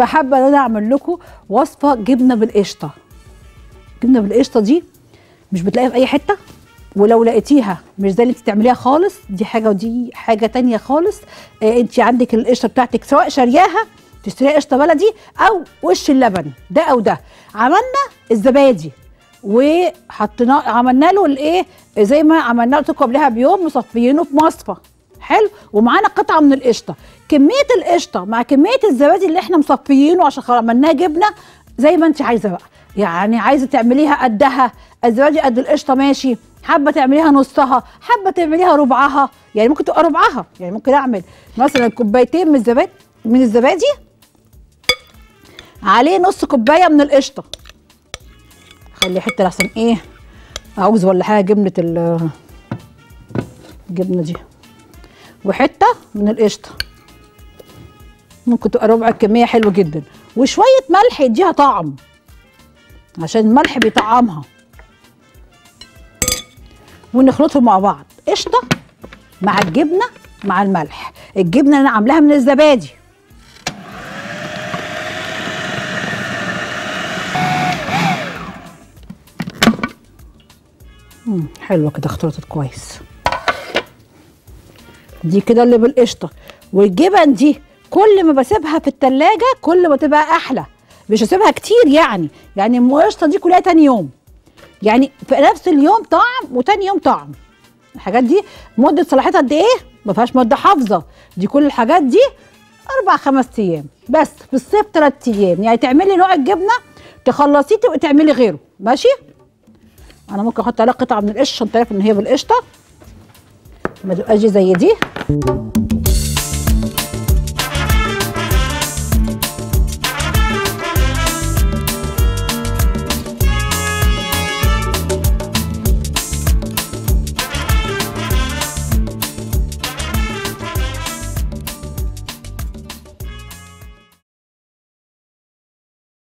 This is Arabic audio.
فحابة إن أنا أعمل لكم وصفة جبنة بالقشطة. جبنة بالقشطة دي مش بتلاقيها في أي حتة ولو لقيتيها مش زي اللي انت تعمليها خالص دي حاجة ودي حاجة تانية خالص. آه انت عندك القشطة بتاعتك سواء شارياها تشتريها قشطة بلدي أو وش اللبن ده أو ده. عملنا الزبادي وحطينا عملنا له الإيه زي ما عملنا لكم قبلها بيوم مصفيينه في مصفى حلو ومعانا قطعة من القشطة. كمية القشطة مع كمية الزبادي اللي إحنا مصفيينه عشان خلاص عملناه جبنة زي ما انت عايزة بقى. يعني عايزة تعمليها قدها الزبادي قد القشطة ماشي. حابة تعمليها نصها حابة تعمليها ربعها. يعني ممكن تبقى ربعها. يعني ممكن أعمل مثلا كوبايتين من الزبادي من الزبادي عليه نص كوباية من القشطة. خلي حتة لحسن إيه عاوز ولا حاجة جبنة ال الجبنه دي. وحتة من القشطة. ممكن تبقى ربع الكمية حلو جدا. وشوية ملح يديها طعم. عشان الملح بيطعمها. ونخلطهم مع بعض. قشطة مع الجبنة مع الملح. الجبنة أنا عاملاها من الزبادي. حلوة كده اختلطت كويس. دي كده اللي بالقشطة. والجبن دي كل ما بسيبها في التلاجة كل ما تبقى أحلى. مش هسيبها كتير يعني يعني القشطه دي كلها تاني يوم. يعني في نفس اليوم طعم وتاني يوم طعم. الحاجات دي مدة صلاحيتها قد إيه؟ ما فيهاش مدة حافظة. دي كل الحاجات دي أربع خمس أيام. بس في الصيف ثلاث أيام. يعني تعملي نوع الجبنة تخلصيه تبقي تعملي غيره. ماشي؟ أنا ممكن أحط عليها قطعة من القش عشان تعرف إن هي بالقشطة. تبقاش زي دي